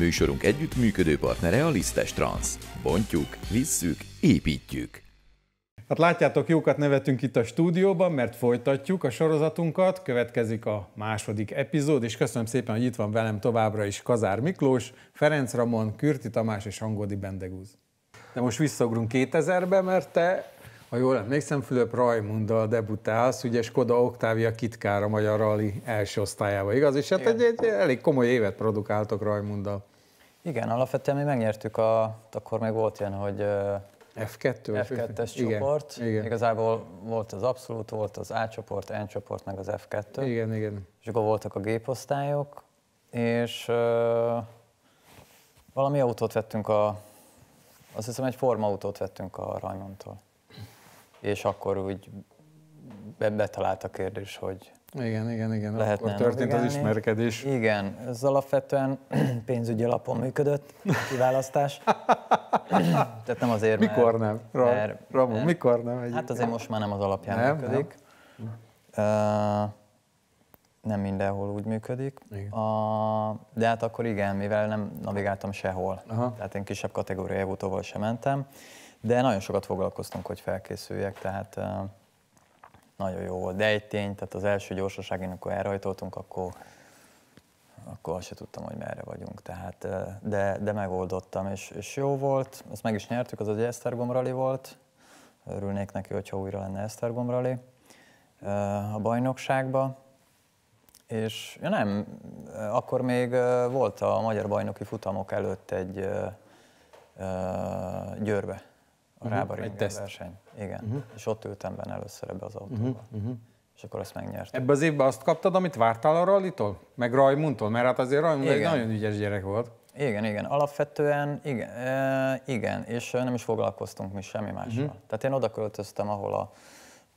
Műsorunk együttműködő partnere a Lisztes Trans. Bontjuk, visszük, építjük. Hát látjátok, jókat nevetünk itt a stúdióban, mert folytatjuk a sorozatunkat, következik a második epizód, és köszönöm szépen, hogy itt van velem továbbra is Kazár Miklós, Ferenc Ramon, Kürti Tamás és Angodi Bendegúz. De most visszaugrunk 2000-be, mert te, ha jól emlékszem, Fülöp Rajmunddal debutálsz, ugye Skoda Octavia Kitkár a Magyar Rally első osztályába, igaz? És hát egy, egy, elég komoly évet produkáltok Rajmunddal. Igen, alapvetően mi megnyertük, a, akkor még volt ilyen, hogy F2? F2-es csoport. Igen. Igazából volt az abszolút, volt az A csoport, N csoport, meg az F2. Igen, igen. És akkor voltak a géposztályok, és uh, valami autót vettünk a, azt hiszem egy formautót vettünk a Rajmontól. És akkor úgy betalált a kérdés, hogy igen, igen, igen. Lehetne Akkor történt navigálni. az ismerkedés. Igen, ez alapvetően pénzügyi alapon működött a kiválasztás. Tehát nem azért, mert... Mikor nem? Ra- mert, Ramon, mert, mikor nem? Egy hát azért most már nem az alapján nem, működik. Nem. Uh, nem mindenhol úgy működik. A, de hát akkor igen, mivel nem navigáltam sehol. Aha. Tehát én kisebb kategóriai autóval sem mentem. De nagyon sokat foglalkoztunk, hogy felkészüljek, tehát nagyon jó volt. De egy tény, tehát az első gyorsaságén, amikor elrajtoltunk, akkor, akkor azt se tudtam, hogy merre vagyunk. Tehát, de, de megoldottam, és, és jó volt. Ezt meg is nyertük, az egy Esztergom Rally volt. Örülnék neki, hogyha újra lenne Esztergom Rally a bajnokságba. És ja nem, akkor még volt a magyar bajnoki futamok előtt egy Győrbe a uh-huh. Rába egy teszt. verseny. Igen. Uh-huh. És ott ültem benne először ebbe az autóba. Uh-huh. Uh-huh. És akkor azt megnyertem. Ebbe az évben azt kaptad, amit vártál a rallitól? Meg Rajmundtól? Mert hát azért Rajmund egy nagyon ügyes gyerek volt. Igen, igen. Alapvetően igen, e, igen. és nem is foglalkoztunk mi semmi mással. Uh-huh. Tehát én oda költöztem, ahol a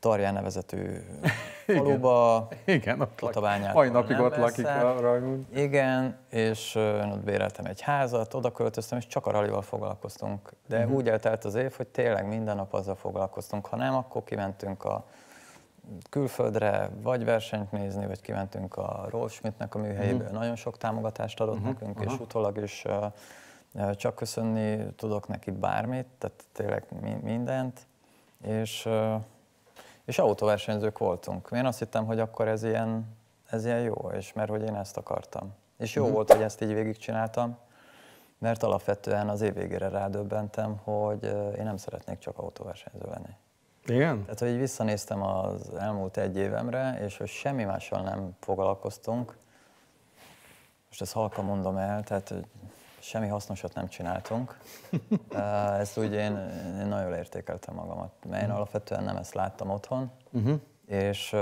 Tarján nevezetű faluba. Igen, ott Tatabányát. Mai napig ott lakik a Rajmund. Igen, és én ott béreltem egy házat, oda költöztem, és csak a rallival foglalkoztunk. De uh-huh. úgy eltelt az év, hogy tényleg minden nap azzal foglalkoztunk. Ha nem, akkor kimentünk a külföldre, vagy versenyt nézni, vagy kimentünk a Rolf Schmidtnek a műhelyéből. Uh-huh. Nagyon sok támogatást adott uh-huh. nekünk, uh-huh. és utólag is uh, csak köszönni tudok neki bármit, tehát tényleg mindent. És uh, és autóversenyzők voltunk. Én azt hittem, hogy akkor ez ilyen, ez ilyen jó, és mert hogy én ezt akartam. És jó uh-huh. volt, hogy ezt így végigcsináltam, mert alapvetően az év végére rádöbbentem, hogy én nem szeretnék csak autóversenyző lenni. Igen? Tehát, hogy visszanéztem az elmúlt egy évemre, és hogy semmi mással nem foglalkoztunk. Most ezt halka mondom el, tehát hogy semmi hasznosat nem csináltunk. ezt úgy én, én nagyon értékeltem magamat, mert én mhm. alapvetően nem ezt láttam otthon, uh-huh. és,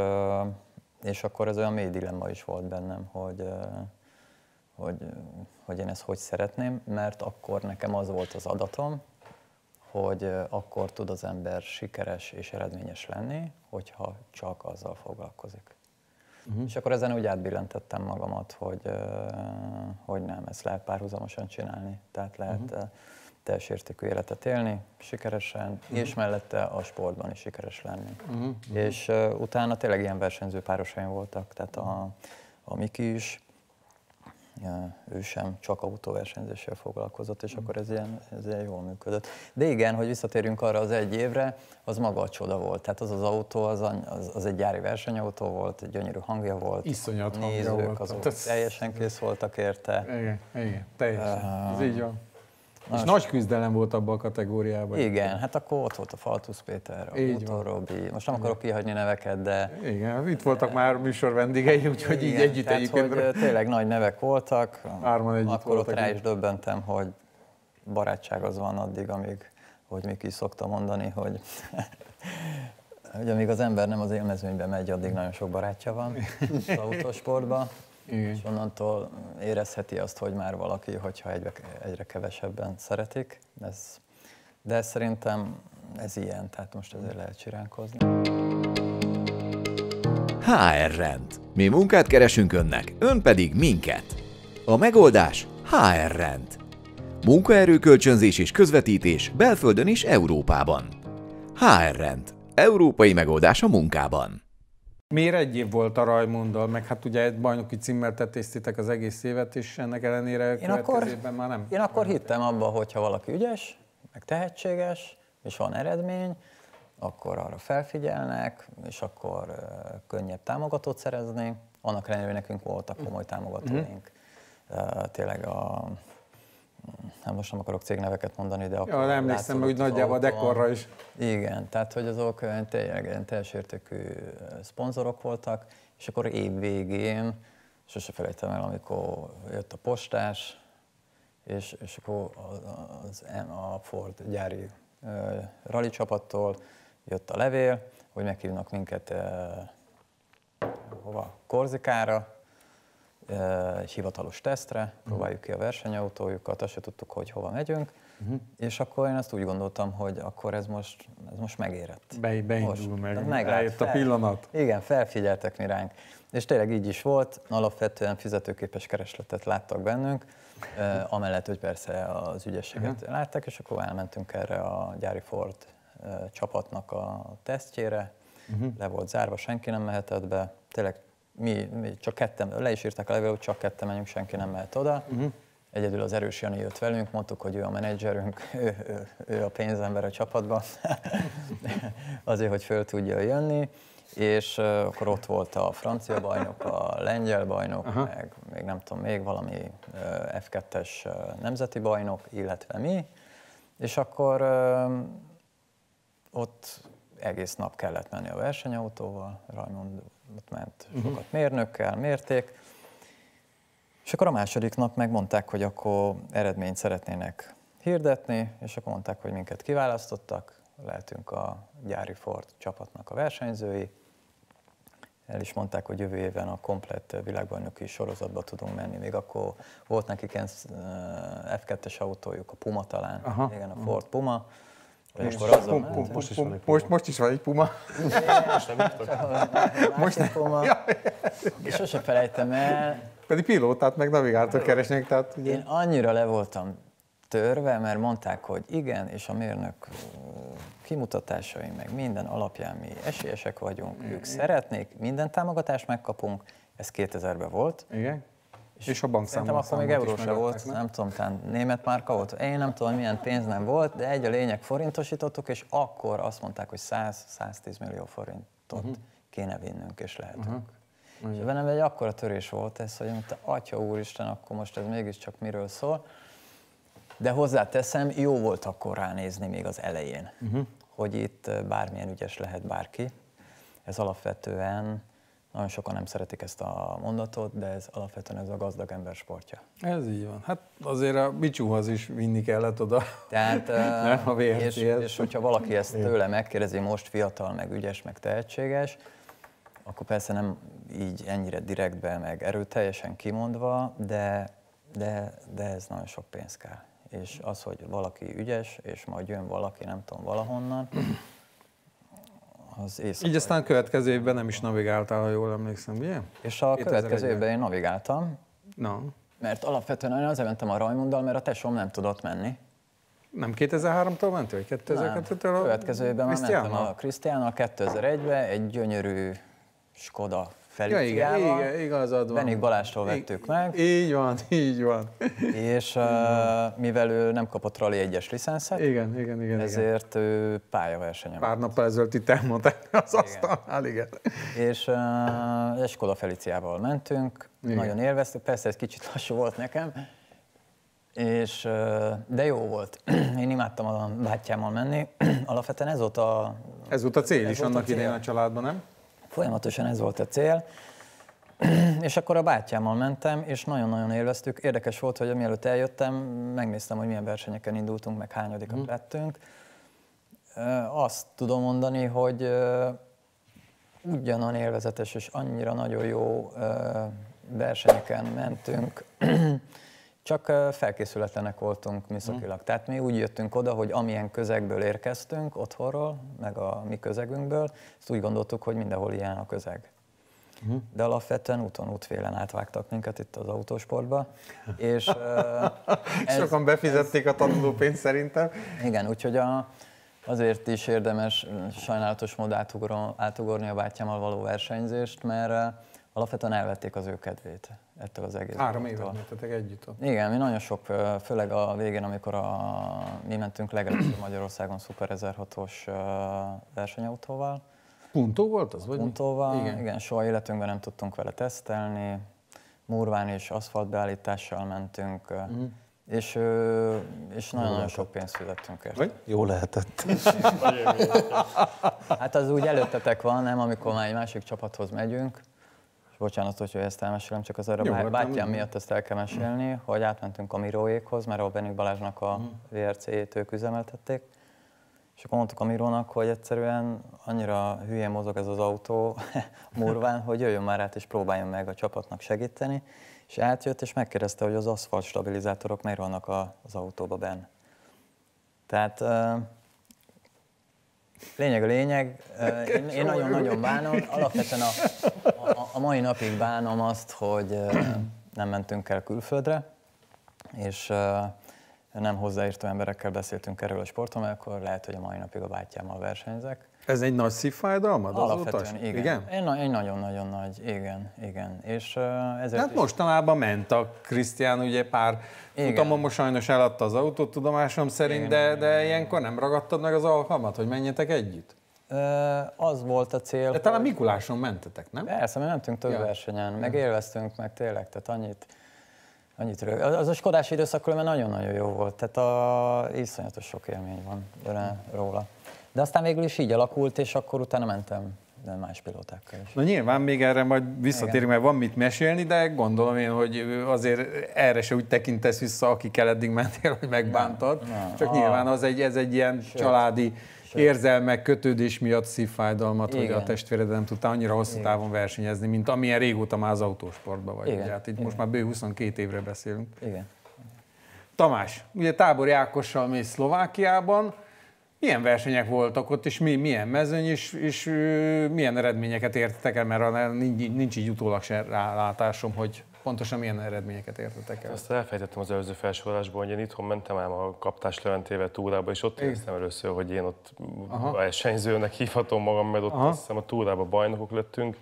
és akkor ez olyan mély dilemma is volt bennem, hogy, hogy, hogy én ezt hogy szeretném, mert akkor nekem az volt az adatom, hogy akkor tud az ember sikeres és eredményes lenni, hogyha csak azzal foglalkozik. Uh-huh. És akkor ezen úgy átbillentettem magamat, hogy, hogy nem, ezt lehet párhuzamosan csinálni. Tehát lehet uh-huh. teljes értékű életet élni, sikeresen, uh-huh. és mellette a sportban is sikeres lenni. Uh-huh. És utána tényleg ilyen versenyző párosaim voltak, tehát a, a Miki is, ő sem csak autóversenyzéssel foglalkozott, és akkor ez ilyen, ez ilyen jól működött. De igen, hogy visszatérjünk arra az egy évre, az maga a csoda volt. Tehát az az autó, az, az, az egy gyári versenyautó volt, egy gyönyörű hangja volt. Iszonyat nézők, hangja volt. azok teljesen kész voltak érte. Igen, igen, teljesen. Uh, ez így van. Na, és nagy küzdelem volt abban a kategóriában. Igen, hát akkor ott volt a Faltusz Péter, a Bútor Robi. Most nem akarok kihagyni neveket, de... Igen, itt voltak már műsor vendégei, úgyhogy így együtt tehát, egyébként. hogy tényleg nagy nevek voltak. Árman együtt Akkor voltak ott rá is döbbentem, hogy barátság az van addig, amíg, hogy Miki szokta mondani, hogy hogy amíg az ember nem az élmezőnybe megy, addig nagyon sok barátja van az autósportban. Igen. És onnantól érezheti azt, hogy már valaki, hogyha egyre, egyre kevesebben szeretik. Ez, de szerintem ez ilyen, tehát most ezért lehet csiránkozni. HR rend. Mi munkát keresünk önnek, ön pedig minket. A megoldás HR rend. Munkaerőkölcsönzés és közvetítés belföldön és Európában. HR rend. Európai megoldás a munkában. Miért egy év volt a Rajmunddal, meg hát ugye egy bajnoki címmel tettéztétek az egész évet, és ennek ellenére Én akkor, már nem? Én akkor hittem abba, hogyha valaki ügyes, meg tehetséges, és van eredmény, akkor arra felfigyelnek, és akkor uh, könnyebb támogatót szerezni. Annak ellenére, nekünk voltak komoly támogatóink. Uh, tényleg a hát most nem akarok cégneveket mondani, de akkor... Ja, emlékszem, hogy nagyjából a dekorra is. Igen, tehát hogy azok tényleg teljes értékű szponzorok voltak, és akkor év végén, sose felejtem el, amikor jött a postás, és, és akkor az, a Ford gyári rally csapattól jött a levél, hogy meghívnak minket hova? Korzikára, egy hivatalos tesztre, próbáljuk ki a versenyautójukat, azt se tudtuk, hogy hova megyünk, uh-huh. és akkor én azt úgy gondoltam, hogy akkor ez most, ez most megérett. Be, beindul most, meg, meglát, eljött fel, a pillanat. Igen, felfigyeltek mi ránk. És tényleg így is volt, alapvetően fizetőképes keresletet láttak bennünk, uh, amellett, hogy persze az ügyességet uh-huh. látták, és akkor elmentünk erre a gyári Ford uh, csapatnak a tesztjére, uh-huh. le volt zárva, senki nem mehetett be, tényleg mi, mi csak ketten, le is írták a levél, hogy csak ketten menjünk, senki nem mehet oda. Uh-huh. Egyedül az erős Jani jött velünk, mondtuk, hogy ő a menedzserünk, ő, ő, ő a pénzember a csapatban, azért, hogy föl tudja jönni. És uh, akkor ott volt a francia bajnok, a lengyel bajnok, Aha. meg még nem tudom, még valami uh, F2-es uh, nemzeti bajnok, illetve mi. És akkor uh, ott egész nap kellett menni a versenyautóval, Rajmond ott ment sokat uh-huh. mérnökkel, mérték, és akkor a második nap megmondták, hogy akkor eredményt szeretnének hirdetni, és akkor mondták, hogy minket kiválasztottak, lehetünk a gyári Ford csapatnak a versenyzői. El is mondták, hogy jövő éven a komplett világbajnoki sorozatba tudunk menni. Még akkor volt nekik F2-es autójuk, a Puma talán, Aha. igen, a Ford Puma most, most, most, is van egy puma. Most, most is van egy puma. most nem Most nem. Puma. Ja, és sose felejtem el. Pedig pilótát meg navigátor keresnek. Tehát ugye... Én annyira le voltam törve, mert mondták, hogy igen, és a mérnök kimutatásai, meg minden alapján mi esélyesek vagyunk, ők szeretnék, minden támogatást megkapunk, ez 2000-ben volt. Igen. És, és a bankszámla akkor még euró se volt, nem? nem tudom, talán német márka volt. Én nem tudom, milyen pénz nem volt, de egy a lényeg forintosítottuk, és akkor azt mondták, hogy 100-110 millió forintot uh-huh. kéne vinnünk, és lehetünk. Uh-huh. És bennem egy akkora törés volt ez, hogy mondta, atya úristen, akkor most ez mégiscsak miről szól. De hozzáteszem, jó volt akkor ránézni még az elején, uh-huh. hogy itt bármilyen ügyes lehet bárki. Ez alapvetően nagyon sokan nem szeretik ezt a mondatot, de ez alapvetően ez a gazdag ember sportja. Ez így van. Hát azért a bicsúhoz is vinni kellett oda. Tehát, nem a és, és hogyha valaki ezt tőle megkérdezi, most fiatal, meg ügyes, meg tehetséges, akkor persze nem így ennyire direktben, meg erőteljesen kimondva, de, de, de ez nagyon sok pénz kell. És az, hogy valaki ügyes, és majd jön valaki, nem tudom, valahonnan, az éjszaka. Így aztán a következő évben nem is navigáltál, ha jól emlékszem, ugye? És a következő évben én navigáltam. No. Mert alapvetően én azért mentem a Rajmunddal, mert a tesom nem tudott menni. Nem 2003-tól mentél, vagy 2002-től? A következő évben már mentem a Krisztiánnal 2001-ben, egy gyönyörű Skoda Feliciával. Ja, igen, igen, igazad van. Benik Balástól vettük meg. Így van, így van. És uh, mivel ő nem kapott Rally egyes licenszet, igen, igen, igen, ezért igen. ő pályaversenyen. Pár nap ezelőtt itt elmondták az asztalnál, igen. És uh, Skoda Feliciával mentünk, igen. nagyon élveztük, persze ez kicsit lassú volt nekem, és, de jó volt. Én imádtam a bátyámmal menni. Alapvetően ez volt a... Ez volt a cél is annak idején a családban, nem? Folyamatosan ez volt a cél. és akkor a bátyámmal mentem, és nagyon-nagyon élveztük. Érdekes volt, hogy mielőtt eljöttem, megnéztem, hogy milyen versenyeken indultunk, meg hányadikat mm. lettünk. Azt tudom mondani, hogy ugyanan élvezetes és annyira nagyon jó versenyeken mentünk, csak felkészületlenek voltunk műszakilag. Mm. Tehát mi úgy jöttünk oda, hogy amilyen közegből érkeztünk otthonról, meg a mi közegünkből, ezt úgy gondoltuk, hogy mindenhol ilyen a közeg. uh-huh. de alapvetően úton útfélen átvágtak minket itt az autósportba. És, ez, Sokan befizették a tanulópénzt szerintem. Igen, úgyhogy a, azért is érdemes sajnálatos mód átugorni a bátyámmal való versenyzést, mert alapvetően elvették az ő kedvét ettől az egész. Három évet mentetek együtt ott. Igen, mi nagyon sok, főleg a végén, amikor a, mi mentünk legelőször Magyarországon Super 1006-os versenyautóval. Puntó volt az? Vagy Puntóval, igen. igen, soha életünkben nem tudtunk vele tesztelni. Murván és aszfaltbeállítással mentünk. Mm. És, és nagyon-nagyon sok pénzt fizettünk érte. Vagy? Jó lehetett. hát az úgy előttetek van, nem, amikor már egy másik csapathoz megyünk, bocsánat, hogy ezt elmesélem, csak az arra Jó, hát bátyám miatt ezt el kell mesélni, hogy átmentünk a Miróékhoz, mert a Benik Balázsnak a hmm. VRC-jét ők üzemeltették, és akkor mondtuk a Mirónak, hogy egyszerűen annyira hülyén mozog ez az autó murván, hogy jöjjön már át és próbáljon meg a csapatnak segíteni, és átjött, és megkérdezte, hogy az aszfalt stabilizátorok miért vannak az autóba benne. Tehát Lényeg a lényeg, én nagyon-nagyon bánom, alapvetően a, a, a mai napig bánom azt, hogy nem mentünk el külföldre, és nem hozzáértő emberekkel beszéltünk erről a sporton, mert akkor lehet, hogy a mai napig a bátyámmal versenyzek. Ez egy nagy szívfájdalmad Alapvetően igen. igen? Egy, egy nagyon-nagyon nagy, igen, igen. És uh, ezért hát is... mostanában ment a Krisztián, ugye pár futamon most sajnos eladta az autót tudomásom szerint, igen, de, de igen, ilyenkor nem ragadtad meg az alkalmat, hogy menjetek együtt? Az volt a cél. De talán Mikuláson mentetek, nem? Persze, mi mentünk több ja. versenyen, meg élveztünk, meg tényleg, tehát annyit, annyit rög. Az a Skodás időszak nagyon-nagyon jó volt, tehát a, iszonyatos sok élmény van róla. De aztán végül is így alakult, és akkor utána mentem de más pilótákkal is. Na nyilván még erre majd visszatérünk, mert van mit mesélni, de gondolom én, hogy azért erre se úgy tekintesz vissza, akikkel eddig mentél, hogy megbántad. Nem, nem. Csak a... nyilván az egy, ez egy ilyen Sőt. családi Sőt. érzelmek, kötődés miatt szívfájdalmat, Igen. hogy a testvéred nem tudta annyira hosszú Igen. távon versenyezni, mint amilyen régóta már az autósportban vagy. Igen. Hát itt Igen. most már bő 22 évre beszélünk. Igen. Tamás, ugye Tábor Ákossal mész Szlovákiában, milyen versenyek voltak ott, és mi, milyen mezőny, és, és milyen eredményeket értetek el, mert nincs, nincs így utólag se rálátásom, hogy pontosan milyen eredményeket értetek el. Azt elfejtettem az előző felsorolásból, hogy én itthon mentem ám a kaptás Leventével túrába, és ott éreztem először, hogy én ott Aha. versenyzőnek hívhatom magam, mert ott azt hiszem a túrába bajnokok lettünk,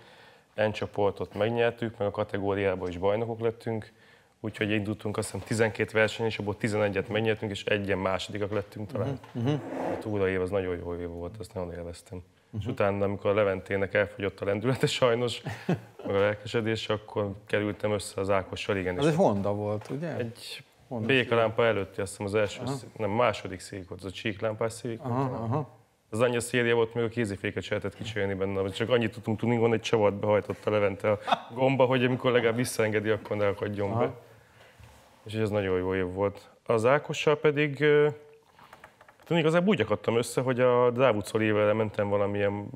N csoportot megnyertük, meg a kategóriában is bajnokok lettünk, úgyhogy indultunk azt hiszem 12 verseny, és abból 11-et megnyertünk, és egyen másodikak lettünk talán. Uh-huh. A túra év az nagyon jó év volt, azt nagyon élveztem. Uh-huh. És utána, amikor a Leventének elfogyott a lendülete sajnos, meg a lelkesedés, akkor kerültem össze az Ákossal, igen. Az egy Honda volt, ugye? Egy békalámpa előtti, azt hiszem az első, aha. nem, második szék volt, az a csíklámpás szék aha, volt. Aha. Az annyi széria volt, még a kéziféket se lehetett kicserélni benne, csak annyit tudtunk tudni, hogy egy csavart behajtott a Levente a gomba, hogy amikor legalább visszaengedi, akkor ne akadjon be és ez nagyon jó év volt. Az Ákossal pedig hát igazából úgy akadtam össze, hogy a Dávud Szolivel mentem valamilyen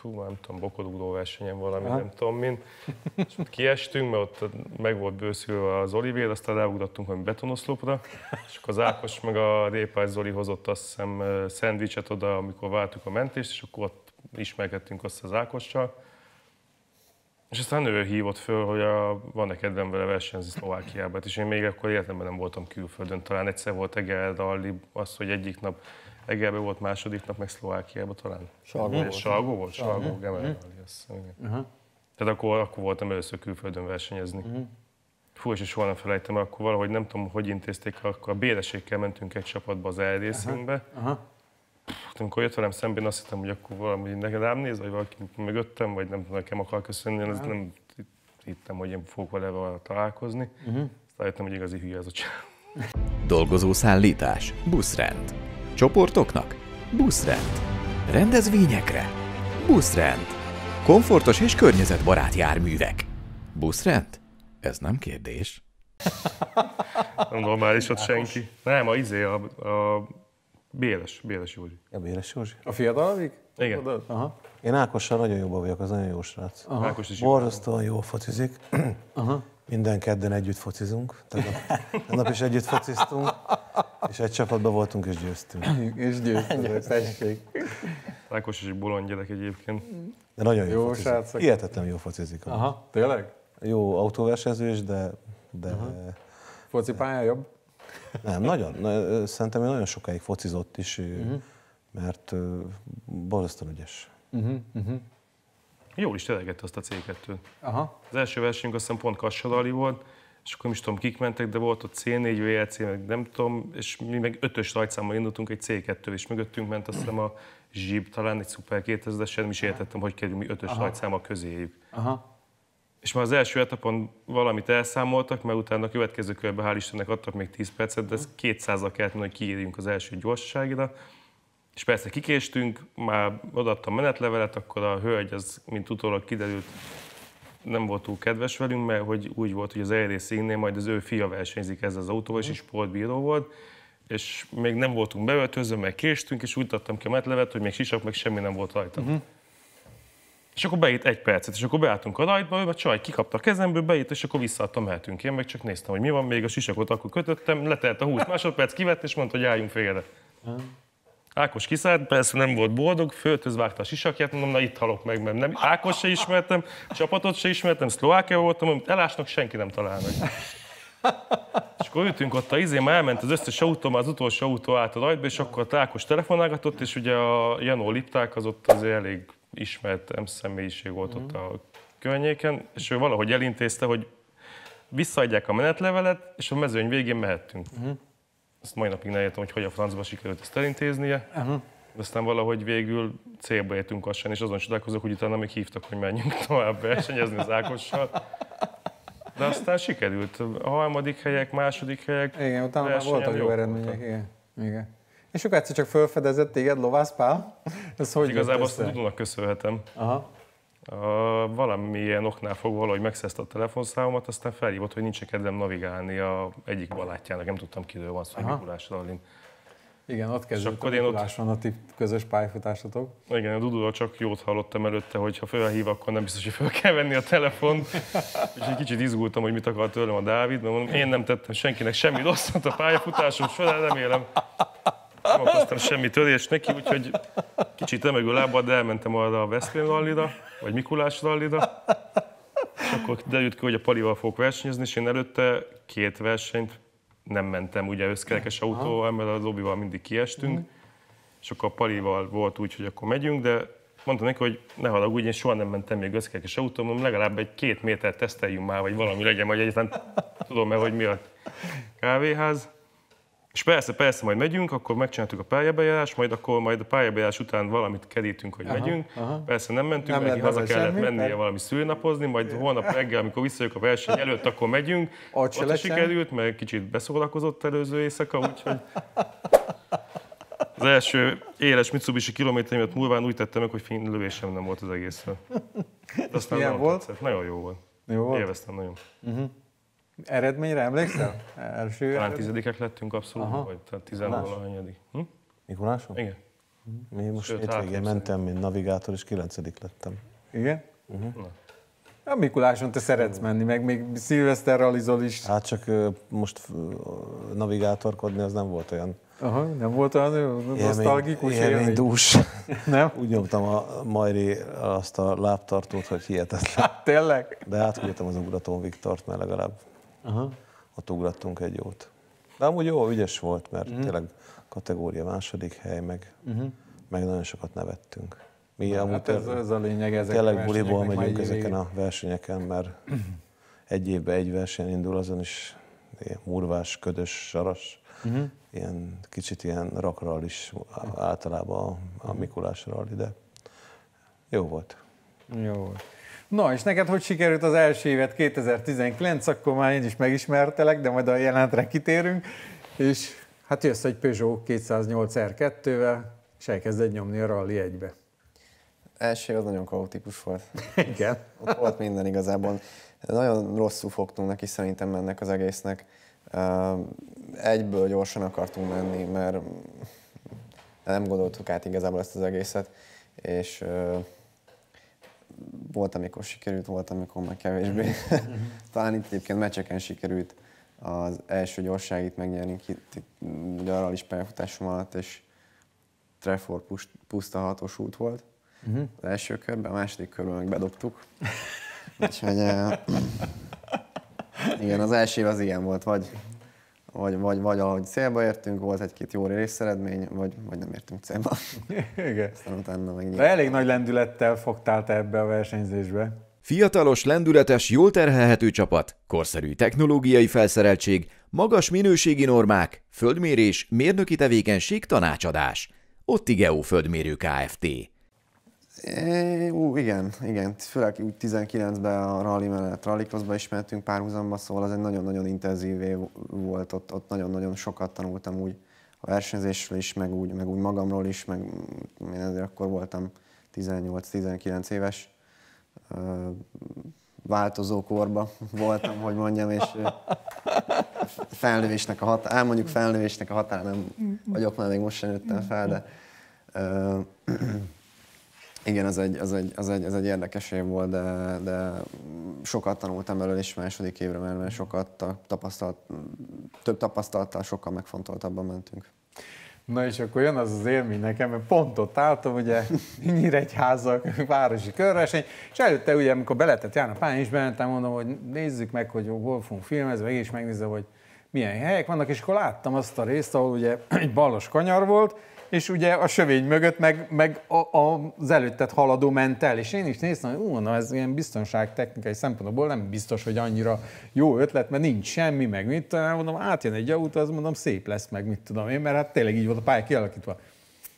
fú, nem tudom, bokodugró versenyen valami, Aha. nem tudom min. És ott kiestünk, mert ott meg volt bőszülve az Olivér, aztán ráugrottunk valami betonoszlopra, és akkor az Ákos meg a Répály Zoli hozott azt hiszem szendvicset oda, amikor vártuk a mentést, és akkor ott ismerkedtünk azt az Ákossal. És aztán ő hívott föl, hogy a, van-e kedvem vele versenyezni Szlovákiában, és én még akkor életemben nem voltam külföldön. Talán egyszer volt Eger Dalli, az, hogy egyik nap Egerbe volt, második nap meg Szlovákiában talán. Salgó volt. Salgó volt? Salgó, Gemer Dalli, azt uh-huh. Tehát akkor, akkor voltam először külföldön versenyezni. Uh-huh. Fú, és soha nem felejtem, akkor valahogy nem tudom, hogy intézték, akkor a béresékkel mentünk egy csapatba az elrészünkbe. Uh-huh. Uh-huh amikor jött velem szemben, azt hittem, hogy akkor valami neked rám néz, vagy valaki mögöttem, vagy nem nekem akar köszönni, én nem hittem, hogy én fogok vele találkozni. Uh-huh. Aztán jöttem, hogy igazi hülye ez a csávó. Dolgozószállítás, buszrend. Csoportoknak? Buszrend. Rendezvényekre? Buszrend. Komfortos és környezetbarát járművek. Buszrend? Ez nem kérdés. nem normális ott senki. Nem, a izé, a, a Béles, Béles Józsi. A Béles Józsi? A fiatalabbik? Igen. Aha. Én Ákossal nagyon jóban vagyok, az nagyon jó srác. Aha. Ákos is Borzasztóan jó focizik. Aha. Minden kedden együtt focizunk. Tehát a nap is együtt fociztunk, és egy csapatban voltunk, és győztünk. és győztünk, tessék. Ákos is egy bolond gyerek egyébként. De nagyon jó, Jó focizik. srácok. Hihetetlen jó focizik. Aha, tényleg? Jó autóversenyző is, de, de Foci pályán jobb? Nem, nagyon. na, Szerintem ő nagyon sokáig focizott is, uh-huh. mert borzasztóan ügyes. Jól is telegette azt a C2-t. Aha. Az első versenyünk azt hiszem pont Kassadali volt, és akkor nem is tudom, kik mentek, de volt ott C4, VLC, meg nem tudom, és mi meg ötös rajtszámmal indultunk, egy C2 és mögöttünk ment azt hiszem a Zsib, talán egy Super 2000-es, nem is értettem, hogy kerül mi ötös rajtszámmal közéjük. Aha. És már az első etapon valamit elszámoltak, mert utána a következő körben hál' Istennek adtak még 10 percet, de ez 200 kellett volna, hogy kiírjunk az első gyorsaságra. És persze kikéstünk, már odaadtam menetlevelet, akkor a hölgy, az, mint utólag kiderült, nem volt túl kedves velünk, mert hogy úgy volt, hogy az ERD színnél majd az ő fia versenyzik ezzel az autóval, és is sportbíró volt, és még nem voltunk beöltözve, meg késtünk, és úgy adtam ki a menetlevet, hogy még sisak, meg semmi nem volt rajta. Uh-huh. És akkor beírt egy percet, és akkor beálltunk a rajtba, ő a csaj kikapta a kezemből, beírt, és akkor visszaadtam, mehetünk. Én meg csak néztem, hogy mi van, még a sisakot akkor kötöttem, letelt a 20 másodperc, kivett, és mondta, hogy álljunk félre. Ákos kiszállt, persze nem volt boldog, föltöz vágta a sisakját, mondom, na itt halok meg, mert nem, Ákos se ismertem, csapatot se ismertem, Szlovákia voltam, amit elásnak senki nem talál meg. És akkor ültünk ott a izé, már elment az összes autó, már az utolsó autó állt a rajtba, és akkor a Ákos telefonálgatott, és ugye a Janó Lipták az ott azért elég ismert személyiség volt ott a környéken, és ő valahogy elintézte, hogy visszaadják a menetlevelet, és a mezőny végén mehettünk. Azt mai napig nem értem, hogy hogy a francba sikerült ezt elintéznie. De aztán valahogy végül célba értünk lassan, és azon csodálkozok, hogy utána még hívtak, hogy menjünk tovább versenyezni az Ákossal. De aztán sikerült. A harmadik helyek, második helyek. Igen, utána már voltak jó eredmények, igen. igen. És akkor egyszer csak felfedezett téged Lovász Pál? Ez hogy Igazából azt a? Dudónak köszönhetem. Aha. A, valamilyen oknál fogva valahogy megszerezte a telefonszámomat, aztán felhívott, hogy nincs kedvem navigálni a egyik balátjának, nem tudtam kiről van szó. Mikulás Rallin. Igen, ott kezdődött akkor a én ott- Mikuláson a ti közös pályafutásotok. Igen, a Dudóról csak jót hallottam előtte, hogy ha felhív, akkor nem biztos, hogy fel kell venni a telefont. És egy kicsit izgultam, hogy mit akar tőlem a Dávid, mert mondom, én nem tettem senkinek semmi rosszat a pályafutásom során, remélem. Okoztam semmi törést neki, úgyhogy kicsit remegő lábbal, de elmentem arra a Veszprém rallira, vagy Mikulás rallira. És akkor derült ki, hogy a Palival fogok versenyezni, és én előtte két versenyt nem mentem ugye összkerekes autóval, mert a Robival mindig kiestünk. És akkor a Palival volt úgy, hogy akkor megyünk, de mondtam neki, hogy ne haragudj, én soha nem mentem még összkerekes mondom, legalább egy két métert teszteljünk már, vagy valami legyen, vagy egyáltalán tudom mert hogy mi a kávéház. És persze, persze, majd megyünk, akkor megcsináltuk a pályabejárást, majd akkor majd a pályabejárás után valamit kerítünk, hogy megyünk. Persze nem mentünk, Nem neki haza kellett semmi, mennie mert- valami szülnapozni, majd holnap reggel, amikor visszajövök a verseny előtt, akkor megyünk. Ott Ott sikerült, mert kicsit beszórakozott előző éjszaka, úgyhogy az első éles Mitsubishi kilométeremet múlván úgy tettem meg, hogy fény lövésem nem volt az egészről. De aztán Milyen volt? tetszett. Nagyon jó volt. Jó volt? Élveztem nagyon. Eredményre emlékszel? Első Talán tizedikek lettünk abszolút, Aha. vagy talán tizenvalahanyadik. Hm? Mikuláson? Igen. Mi most Sőt, hétvégén mentem, mint navigátor, és kilencedik lettem. Igen? Na. A Mikuláson te szeretsz menni, meg még szilveszter ralizol is. Hát csak most navigátorkodni az nem volt olyan Aha, nem volt olyan nosztalgikus élmény? élménydús. Nem? Úgy nyomtam a Majri azt a lábtartót, hogy hihetetlen. Tényleg? De átküldtem az ugratón Viktort, mert legalább Aha. ott ugrattunk egy jót. De amúgy jó, ügyes volt, mert uh-huh. tényleg kategória második hely, meg, uh-huh. meg nagyon sokat nevettünk. Mi amúgy Hát ez, ez a lényeg, ezek a tényleg buliból megyünk ezeken a versenyeken, mert egy évben egy verseny indul, azon is ilyen murvás, ködös, saras, uh-huh. ilyen kicsit ilyen rakral is általában a, Mikulás rally, de jó volt. Jó. Na, és neked hogy sikerült az első évet 2019, akkor már én is megismertelek, de majd a jelentre kitérünk, és hát jössz egy Peugeot 208 R2-vel, és elkezded nyomni a Rally egybe. Első az nagyon kaotikus volt. Igen. Ott volt minden igazából. Nagyon rosszul fogtunk neki szerintem ennek az egésznek. Egyből gyorsan akartunk menni, mert nem gondoltuk át igazából ezt az egészet, és volt, amikor sikerült, volt, amikor meg kevésbé. Talán itt egyébként meccseken sikerült az első gyorságit megnyerni, itt, itt, ugye arra is pályafutásom alatt, és Trefford puszta hatos út volt. uh-huh. az első körben, a második körben meg bedobtuk. Úgyhogy igen, az első év az ilyen volt, vagy, vagy, vagy, vagy ahogy célba értünk, volt egy-két jó részeredmény, vagy, vagy nem értünk célba. Igen. Aztán utána meg De elég nagy lendülettel fogtál te ebbe a versenyzésbe. Fiatalos, lendületes, jól terhelhető csapat, korszerű technológiai felszereltség, magas minőségi normák, földmérés, mérnöki tevékenység, tanácsadás. Ottigeo Földmérő Kft. É, ú, igen, igen. Főleg úgy 19-ben a rally mellett rallycrossba is mentünk párhuzamba, szóval az egy nagyon-nagyon intenzív év volt, ott, ott nagyon-nagyon sokat tanultam úgy a versenyzésről is, meg úgy, meg úgy magamról is, meg én ezért akkor voltam 18-19 éves. Változó korba voltam, hogy mondjam, és felnövésnek a határ, elmondjuk felnövésnek a határ, nem vagyok már még most sem nőttem fel, de igen, az egy, az egy, az egy, az egy érdekes év volt, de, de sokat tanultam belőle is második évre, mert sokat tapasztalt, több tapasztalattal sokkal megfontoltabban mentünk. Na és akkor jön az az élmény nekem, mert pont ott álltam, ugye Nyíregyháza, városi körverseny, és előtte ugye, amikor beletett járni a pályán is bementem, mondom, hogy nézzük meg, hogy hol fogunk filmezni, meg is megnézem, hogy milyen helyek vannak, és akkor láttam azt a részt, ahol ugye egy balos kanyar volt, és ugye a sövény mögött meg, meg a, a, az előttet haladó ment el, és én is néztem, hogy ú, na ez ilyen biztonságtechnikai szempontból nem biztos, hogy annyira jó ötlet, mert nincs semmi, meg mit tudom, mondom, átjön egy autó, az mondom, szép lesz, meg mit tudom én, mert hát tényleg így volt a pálya kialakítva.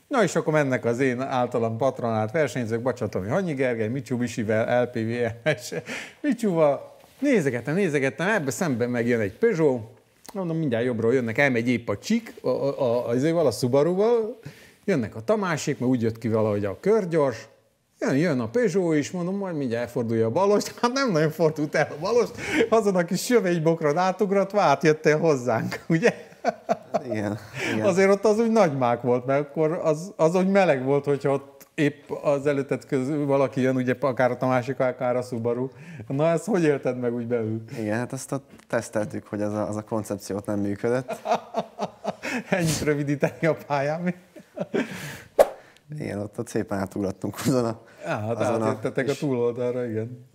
Na és akkor mennek az én általam patronált versenyzők, Bacsatomi Hanyi Gergely, Micsú Visivel, LPVS, Micsúval, nézegettem, nézegettem, ebbe szemben megjön egy Peugeot, mondom, mindjárt jobbról jönnek, elmegy épp a csik, a, a, a, a, Subaru-val, jönnek a Tamásék, mert úgy jött ki valahogy a körgyors, jön, jön a Peugeot is, mondom, majd mindjárt elfordulja a balost, hát nem nagyon fordult el a balost, azon a kis sövénybokron átugratva átjöttél hozzánk, ugye? Igen, igen. Azért ott az úgy nagymák volt, mert akkor az, az úgy meleg volt, hogyha ott épp az előtted közül valaki jön, ugye akár a másik, akár a Subaru. Na ezt hogy élted meg úgy belül? Igen, hát azt ott teszteltük, hogy az a, az a koncepciót nem működött. Ennyit rövidíteni a pályán. Igen, ott, ott szépen átugrattunk azon a... Á, hát azon átjöttetek a, a túloldalra, igen.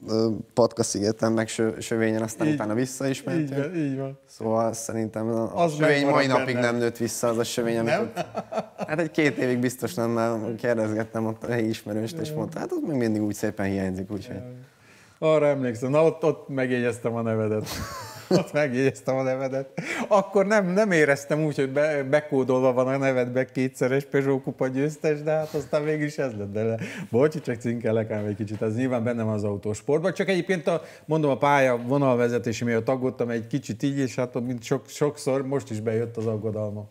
Patka szigeten, meg sö, sövényen, aztán így, utána vissza is mentünk. Így van, így van. Szóval szerintem a az sövény mai napig benne. nem nőtt vissza az a sövény, amikor... Hát egy két évig biztos nem, mert kérdezgettem ott a helyi ismerőst, és mondta, hát ott még mindig úgy szépen hiányzik, úgyhogy... Arra emlékszem, na ott, ott megjegyeztem a nevedet. Ott megjegyeztem a nevedet. Akkor nem, nem éreztem úgy, hogy be, bekódolva van a nevedbe kétszeres Peugeot kupa győztes, de hát aztán mégis ez lett bele. Bocsi, csak cinkelek ám egy kicsit, ez nyilván bennem az autósportban. Csak egyébként a, mondom, a pálya vonalvezetési miatt aggódtam egy kicsit így, és hát mint sok, sokszor most is bejött az aggodalma.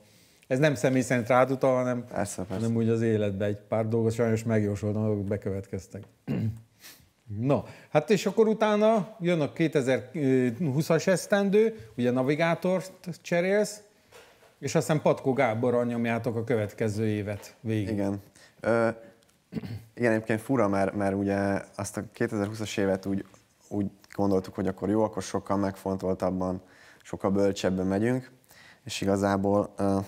Ez nem személy szerint rád utal, hanem, persze, persze. hanem úgy az életbe egy pár dolgot sajnos megjósoltam, bekövetkeztek. No, hát és akkor utána jön a 2020-as esztendő, ugye navigátort cserélsz, és aztán Patkó Gáborral nyomjátok a következő évet végig. Igen. Ö, igen, egyébként fura, mert, mert ugye azt a 2020-as évet úgy, úgy gondoltuk, hogy akkor jó, akkor sokkal megfontoltabban, sokkal bölcsebben megyünk, és igazából ö,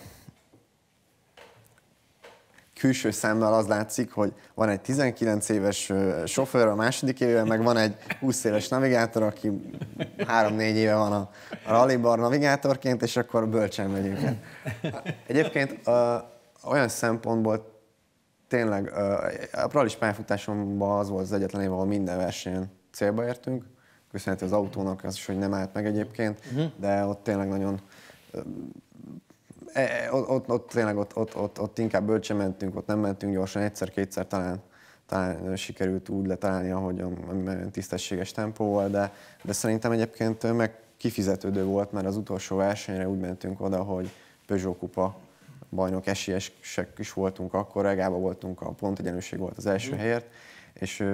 külső szemmel az látszik, hogy van egy 19 éves sofőr a második évben, meg van egy 20 éves navigátor, aki 3-4 éve van a, a rallybar navigátorként, és akkor bölcsen megyünk. Egyébként olyan szempontból tényleg a rallis pályafutásomban az volt az egyetlen év, ahol minden versenyen célba értünk. Köszönhető az autónak az is, hogy nem állt meg egyébként, uh-huh. de ott tényleg nagyon ott, ott, ott tényleg ott, ott, ott, ott inkább bölcsen mentünk, ott nem mentünk gyorsan, egyszer-kétszer talán, talán sikerült úgy letalálni, ahogy a, tisztességes tempóval, de, de szerintem egyébként meg kifizetődő volt, mert az utolsó versenyre úgy mentünk oda, hogy Peugeot kupa bajnok esélyesek is voltunk akkor, regába voltunk, a egyenlőség volt az első mm. helyért, és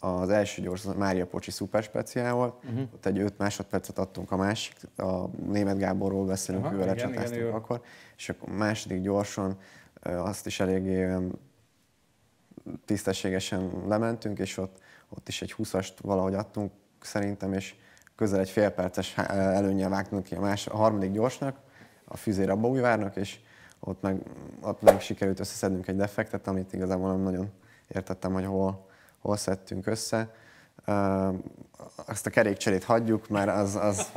az első gyors az Mária Pocsi szuperspeciál volt, uh-huh. ott egy 5 másodpercet adtunk a másik, a német Gáborról beszélünk, Aha, ővel lecsatáztunk akkor, és akkor második gyorsan azt is eléggé tisztességesen lementünk, és ott, ott is egy 20-ast valahogy adtunk szerintem, és közel egy fél perces előnyel vágtunk ki a, más, a harmadik gyorsnak, a füzér Baújvárnak, és ott meg, ott meg sikerült összeszednünk egy defektet, amit igazából nem nagyon értettem, hogy hol, hol szedtünk össze. Azt a kerékcserét hagyjuk, mert az, az,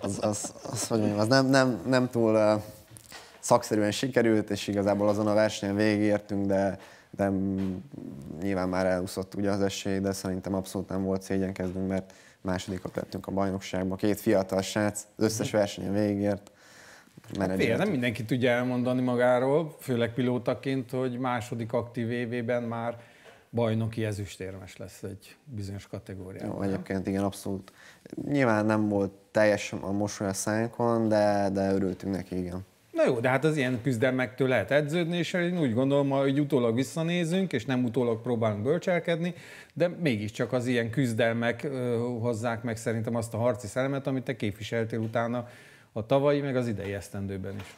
az, az, az, hogy mondjam, az nem, nem, nem túl szakszerűen sikerült, és igazából azon a versenyen végigértünk, de, de nyilván már elúszott ugye az esély, de szerintem abszolút nem volt szégyenkezdünk, mert másodikok lettünk a bajnokságban. Két fiatal srác, az összes mhm. versenyen végigért. Hát fél, nem mindenki tudja elmondani magáról, főleg pilótaként, hogy második aktív évében már bajnoki ezüstérmes lesz egy bizonyos kategóriában. Jó, egyébként igen, abszolút. Nyilván nem volt teljes a mosoly a szánkon, de, de örültünk neki, igen. Na jó, de hát az ilyen küzdelmektől lehet edződni, és én úgy gondolom, hogy utólag visszanézünk, és nem utólag próbálunk bölcselkedni, de mégiscsak az ilyen küzdelmek hozzák meg szerintem azt a harci szellemet, amit te képviseltél utána a tavalyi, meg az idei esztendőben is.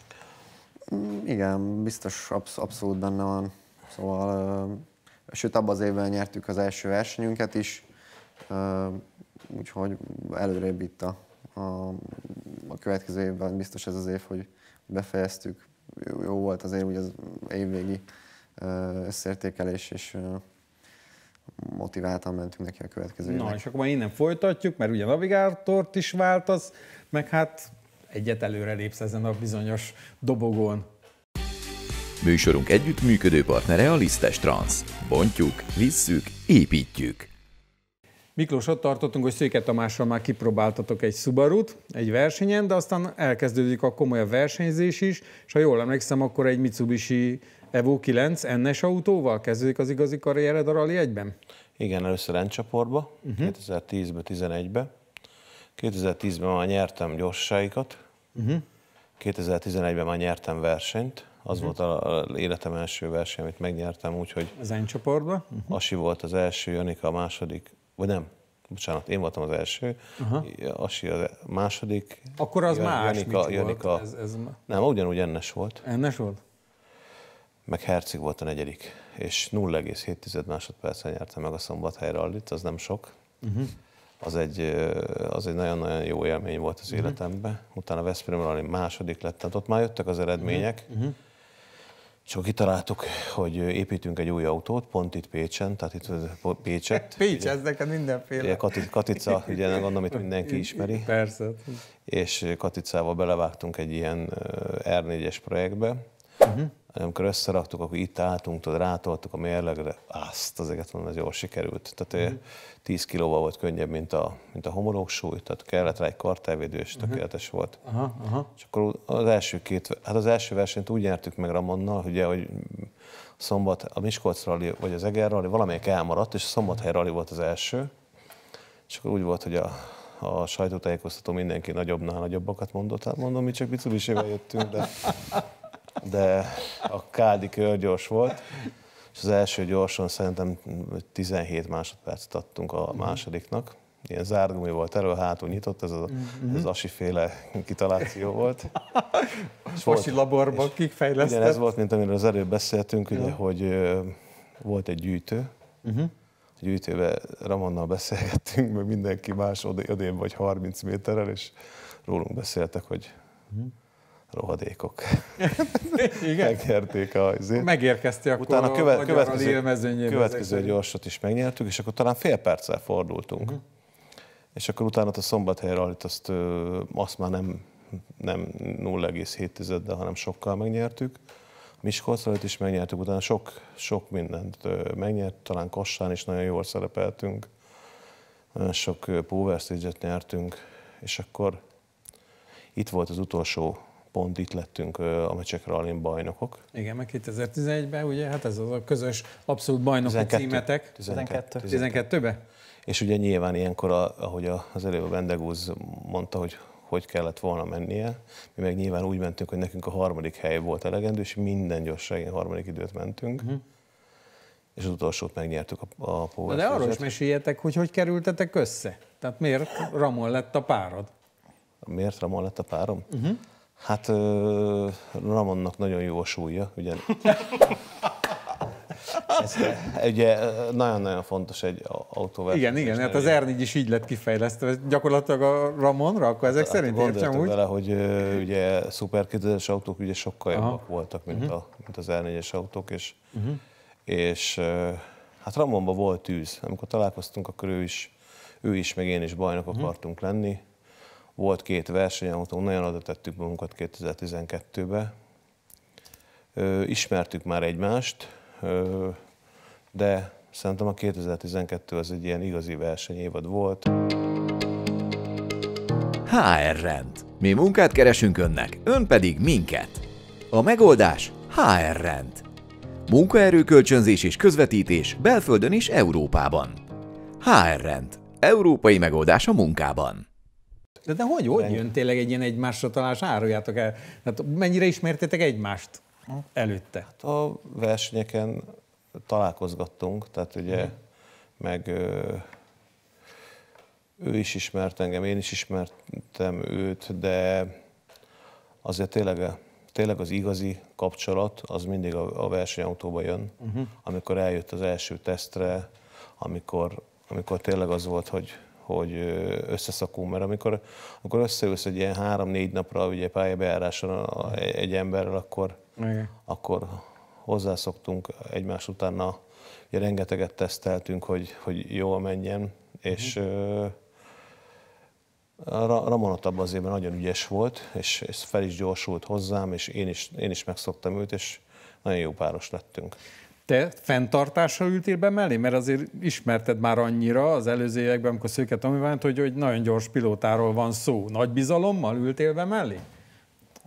Mm, igen, biztos absz- abszolút benne van. Szóval, sőt, abban az évben nyertük az első versenyünket is, úgyhogy előrébb itt a, a, a következő évben biztos ez az év, hogy befejeztük. Jó, volt azért úgy az évvégi összértékelés, és motiváltan mentünk neki a következő évnek. Na, és akkor már innen folytatjuk, mert ugye navigátort is váltasz, meg hát egyet előre lépsz ezen a bizonyos dobogón. Műsorunk együttműködő partnere a Lisztes Trans. Bontjuk, visszük, építjük. Miklós, ott tartottunk, hogy Széke Tamással már kipróbáltatok egy subaru egy versenyen, de aztán elkezdődik a komolyabb versenyzés is, és ha jól emlékszem, akkor egy Mitsubishi Evo 9 NS autóval kezdődik az igazi karriered a Rally 1-ben? Igen, először N-csoportba, uh-huh. 2010-ben, 11-ben. 2010-ben már nyertem gyorsáikat, uh-huh. 2011-ben már nyertem versenyt, az uh-huh. volt az életem első verseny, amit megnyertem, úgyhogy... Az N-csoportba? Uh-huh. Asi volt az első, Janika a második, vagy nem, bocsánat, én voltam az első, uh-huh. Asi a második. Akkor az Jan, más, Janika, Janika, ez, ez... Nem, ugyanúgy ennes volt. Ennes volt? Meg Herceg volt a negyedik, és 0,7 másodpercen nyerte meg a Szombathely rallit, az nem sok. Uh-huh. Az egy, az egy nagyon-nagyon jó élmény volt az uh-huh. életemben. Utána Veszprém rally második lett, tehát ott már jöttek az eredmények. Uh-huh. És akkor kitaláltuk, hogy építünk egy új autót, pont itt Pécsen, tehát itt Pécset. Pécs, ez neked mindenféle. Ugye Katica, Katica ugye gondolom, amit mindenki ismeri. Persze. És Katicával belevágtunk egy ilyen R4-es projektbe, uh-huh amikor összeraktuk, akkor itt álltunk, tudod, rátoltuk a mérlegre, azt az eget mondom, ez jól sikerült. Tehát mm. 10 kilóval volt könnyebb, mint a, mint a homológ súly, tehát kellett rá egy kartelvédő, és uh-huh. tökéletes volt. Aha, aha. És akkor az első két, hát az első versenyt úgy nyertük meg Ramonnal, ugye, hogy szombat a Miskolc rally, vagy az Eger rally, valamelyik elmaradt, és a Szombathely rally volt az első. És akkor úgy volt, hogy a, a sajtótájékoztató mindenki nagyobbnál nagyobbakat mondott. Hát mondom, mi csak mitsubishi jöttünk, de de a Kádi körgyors volt, és az első gyorson szerintem 17 másodpercet adtunk a mhm. másodiknak. Ilyen zárgumi volt elő, hátul nyitott, ez az, mm-hmm. ez Asi féle kitaláció volt. Asi laborban kik fejlesztett? Igen, ez volt, mint amiről az előbb beszéltünk, ugye, hogy volt egy gyűjtő, uh-huh. A gyűjtőben Ramonnal beszélgettünk, meg mindenki más odébb vagy 30 méterrel, és rólunk beszéltek, hogy uh-huh rohadékok. Igen? Megnyerték a izét. Megérkezti akkor Utána a köve- következő, következő gyorsot is megnyertük, és akkor talán fél perccel fordultunk. Uh-huh. És akkor utána a szombathely rallit azt, azt már nem, nem 0,7 de hanem sokkal megnyertük. Miskolc is megnyertük, utána sok, sok mindent megnyert, talán Kossán is nagyon jól szerepeltünk. Nagyon sok Power Stage-et nyertünk, és akkor itt volt az utolsó pont itt lettünk a Mecsek Rallin bajnokok. Igen, meg 2011-ben, ugye, hát ez az a közös abszolút bajnoki 12, címetek. 12. 12. be És ugye nyilván ilyenkor, ahogy az előbb a Vendegúz mondta, hogy hogy kellett volna mennie. Mi meg nyilván úgy mentünk, hogy nekünk a harmadik hely volt elegendő, és minden gyorságén harmadik időt mentünk. Uh-huh. És az utolsót megnyertük a, a Power De arról is meséljetek, hogy hogy kerültetek össze? Tehát miért Ramon lett a párod? Miért Ramon lett a párom? Uh-huh. Hát Ramonnak nagyon jó a súlya, ugye. Ez, ugye nagyon-nagyon fontos egy autóverseny. Igen, igen, hát az r is így lett kifejlesztve, gyakorlatilag a Ramonra, akkor ezek hát, szerint értsem úgy? vele, hogy ugye szuperkidőzős autók ugye sokkal jobbak voltak, mint, a, mint az R4-es autók, és, uh-huh. és Hát Ramonban volt tűz. Amikor találkoztunk, akkor ő is, ő is, meg én is bajnok uh-huh. akartunk lenni. Volt két versenyautó, nagyon oda tettük magunkat 2012-be. ismertük már egymást, de szerintem a 2012 az egy ilyen igazi versenyévad volt. HR rend. Mi munkát keresünk önnek, ön pedig minket. A megoldás HR rend. Munkaerőkölcsönzés és közvetítés belföldön és Európában. HR rend. Európai megoldás a munkában. De, de hogy, hogy jön tényleg egy ilyen egymásra találás? Áruljátok el. Hát mennyire ismertétek egymást előtte? Hát a versenyeken találkozgattunk, tehát ugye hmm. meg ő is ismert engem, én is ismertem őt, de azért tényleg, tényleg az igazi kapcsolat az mindig a, a versenyautóba jön, uh-huh. amikor eljött az első tesztre, amikor, amikor tényleg az volt, hogy, hogy összeszakunk, mert amikor, amikor összeülsz egy ilyen három-négy napra ugye pályabejáráson egy emberrel, akkor, Igen. akkor hozzászoktunk egymás utána, ugye rengeteget teszteltünk, hogy, hogy jól menjen, uh-huh. és Ramonot abban az évben nagyon ügyes volt, és, és fel is gyorsult hozzám, és én is, én is megszoktam őt, és nagyon jó páros lettünk. Te fenntartással ültél be mellé? Mert azért ismerted már annyira az előző években, amikor Szőke Tomi vált, hogy, hogy nagyon gyors pilótáról van szó. Nagy bizalommal ültél be mellé?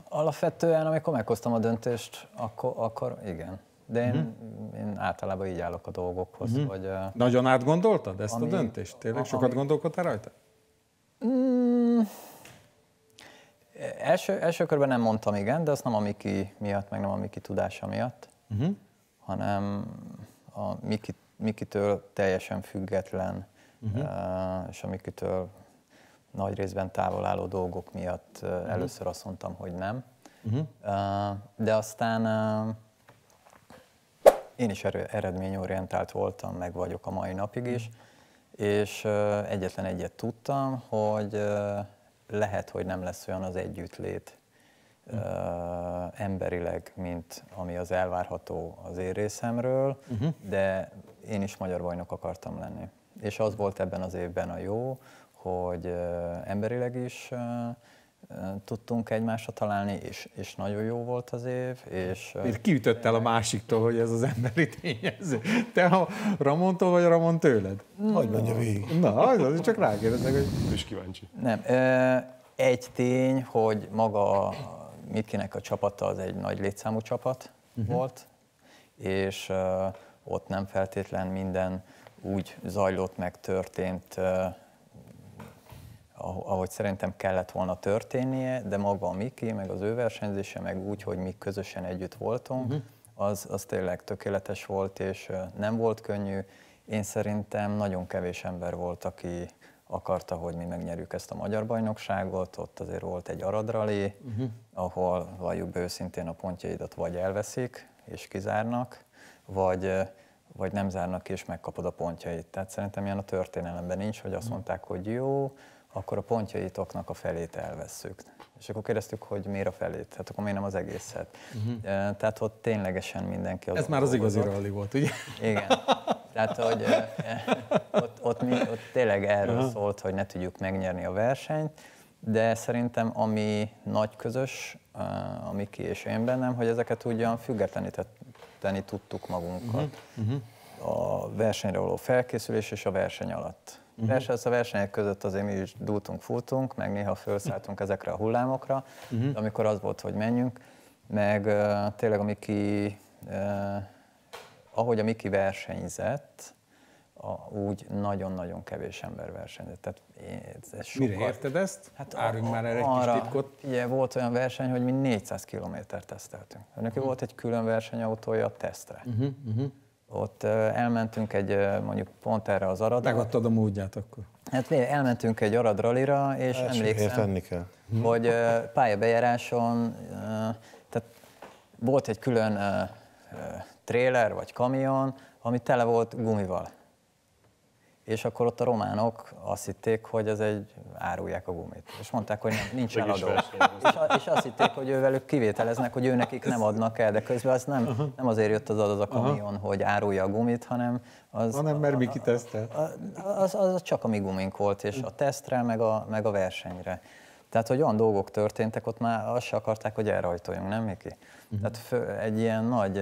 Alapvetően, amikor meghoztam a döntést, akkor, akkor igen. De én, uh-huh. én általában így állok a dolgokhoz. Uh-huh. Hogy, Nagyon átgondoltad ezt ami, a döntést? Tényleg sokat ami, gondolkodtál rajta? Mm, első, első körben nem mondtam igen, de azt nem a Miki miatt, meg nem a Miki tudása miatt, uh-huh. Hanem a Miki, Mikitől teljesen független, uh-huh. uh, és a Mikitől nagy részben távol álló dolgok miatt uh, uh-huh. először azt mondtam, hogy nem. Uh-huh. Uh, de aztán én is eredményorientált voltam, meg vagyok a mai napig is. És egyetlen egyet tudtam, hogy lehet, hogy nem lesz olyan az együttlét uh, emberileg, mint ami az elvárható az én részemről, uh-huh. de én is magyar bajnok akartam lenni. És az volt ebben az évben a jó, hogy uh, emberileg is uh, tudtunk egymásra találni, és, és nagyon jó volt az év. És, Miért kiütött el a másiktól, hogy ez az emberi tényező? Te a Ramontól, vagy a Ramon tőled? Hogy menje végig. Na, az csak rákérdezek, hogy... is kíváncsi. Nem. Egy tény, hogy maga Mitkinek a csapata az egy nagy létszámú csapat uh-huh. volt, és ott nem feltétlen minden úgy zajlott, meg történt, ahogy szerintem kellett volna történnie, de maga a Miki, meg az ő versenyzése, meg úgy, hogy mi közösen együtt voltunk, uh-huh. az, az tényleg tökéletes volt, és nem volt könnyű. Én szerintem nagyon kevés ember volt, aki akarta, hogy mi megnyerjük ezt a magyar bajnokságot. Ott azért volt egy aradrali, uh-huh. ahol valljuk be őszintén a pontjaidat vagy elveszik és kizárnak, vagy, vagy nem zárnak és megkapod a pontjait. Tehát szerintem ilyen a történelemben nincs, hogy azt mondták, hogy jó, akkor a pontjaitoknak a felét elvesszük. És akkor kérdeztük, hogy miért a felét, hát akkor miért nem az egészet. Uh-huh. Tehát ott ténylegesen mindenki az. Ez már az igazi rally volt, ugye? Igen. Tehát, hogy ott, ott, mi, ott tényleg erről uh-huh. szólt, hogy ne tudjuk megnyerni a versenyt, de szerintem ami nagy közös, a Miki és én bennem, hogy ezeket ugyan függetleníteni tudtuk magunkat. Uh-huh. A versenyre való felkészülés és a verseny alatt. Uh-huh. Persze a versenyek között azért mi is dúltunk, futunk, meg néha felszálltunk ezekre a hullámokra, uh-huh. amikor az volt, hogy menjünk, meg uh, tényleg a Miki, uh, ahogy a Miki versenyzett, a, úgy nagyon-nagyon kevés ember versenyzett. Tehát ez sokkal... Mire érted ezt? Hát Árunk már erre egy kis titkot. Ugye, volt olyan verseny, hogy mi 400 kilométert teszteltünk. Neki uh-huh. volt egy külön versenyautója a tesztre. Uh-huh. Uh-huh. Ott elmentünk egy, mondjuk pont erre az aradra. Megadtad a módját akkor. Hát elmentünk egy aradralira, és Első emlékszem, tenni kell. hogy pályabejáráson, tehát volt egy külön trailer vagy kamion, ami tele volt gumival. és akkor ott a románok azt hitték, hogy ez egy, árulják a gumit. És mondták, hogy nem, nincs eladó. És, és azt hitték, hogy ővelük kivételeznek, hogy ő nekik nem adnak el, de közben az nem, nem azért jött az adat a kamion, Aha. hogy árulja a gumit, hanem az... Hanem mert mi kitesztel. Az, az, csak a mi gumink volt, és a tesztre, meg a, meg a versenyre. Tehát, hogy olyan dolgok történtek, ott már azt se akarták, hogy elrajtoljunk, nem Miki? Uh-huh. Tehát fő, egy ilyen nagy,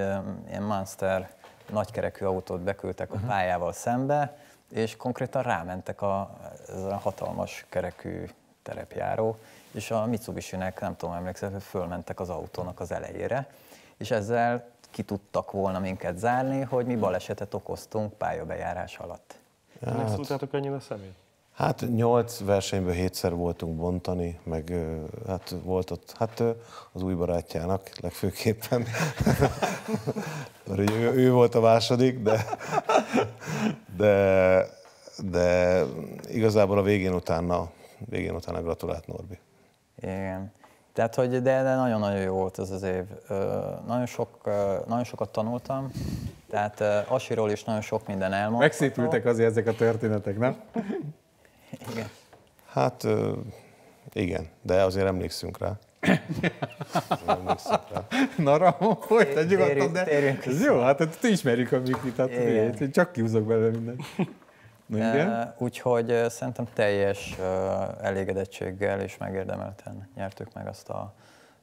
ilyen Monster nagykerekű autót beküldtek uh-huh. a pályával szembe, és konkrétan rámentek a, ez a hatalmas kerekű terepjáró, és a Mitsubishi-nek, nem tudom, emlékszem, hogy fölmentek az autónak az elejére, és ezzel ki tudtak volna minket zárni, hogy mi balesetet okoztunk pályabejárás alatt. Hát, Ennek szóltátok ennyire a szemét? Hát nyolc versenyből hétszer voltunk bontani, meg hát volt ott, hát az új barátjának legfőképpen, mert ő, ő volt a második, de, de, de igazából a végén utána, végén utána gratulált Norbi. Igen. Tehát, hogy de, de nagyon-nagyon jó volt ez az év. Nagyon, sok, nagyon sokat tanultam, tehát Asiról is nagyon sok minden elmondható. Megszépültek azért ezek a történetek, nem? Igen. Hát igen, de azért emlékszünk rá. Na, Ramon, folytatjuk attól, de ez jó, hát, ismerjük a Mikit, hát én csak kiúzok belőle mindent. Uh, úgyhogy uh, szerintem teljes elégedettséggel és megérdemelten nyertük meg azt a,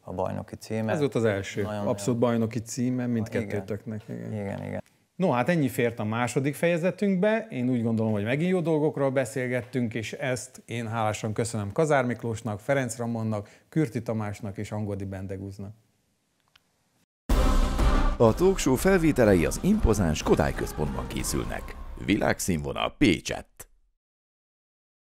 a bajnoki címet. Ez volt az első, Nagyon abszolút bajnoki címe mindkettőtöknek. Igen. igen, igen. No, hát ennyi fért a második fejezetünkbe. Én úgy gondolom, hogy megint jó dolgokról beszélgettünk, és ezt én hálásan köszönöm Kazár Miklósnak, Ferenc Ramonnak, Kürti Tamásnak és Angodi Bendegúznak. A talkshow felvételei az impozáns Kodály központban készülnek. Világszínvonal Pécsett.